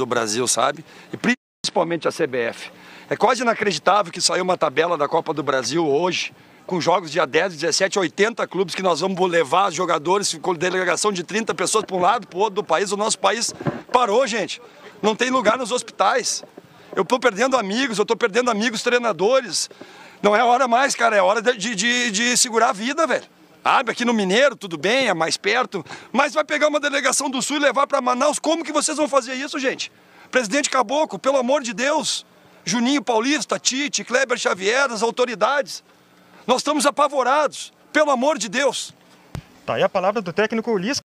do Brasil, sabe? E principalmente a CBF. É quase inacreditável que saiu uma tabela da Copa do Brasil hoje, com jogos dia 10, 17, 80 clubes que nós vamos levar jogadores com delegação de 30 pessoas para um lado, para o outro do país. O nosso país parou, gente. Não tem lugar nos hospitais. Eu estou perdendo amigos, eu estou perdendo amigos treinadores. Não é hora mais, cara, é hora de, de, de segurar a vida, velho. Sabe, aqui no Mineiro, tudo bem, é mais perto, mas vai pegar uma delegação do Sul e levar para Manaus. Como que vocês vão fazer isso, gente? Presidente Caboclo, pelo amor de Deus. Juninho Paulista, Tite, Kleber Xavier, as autoridades. Nós estamos apavorados, pelo amor de Deus. Tá aí a palavra do técnico Lisca.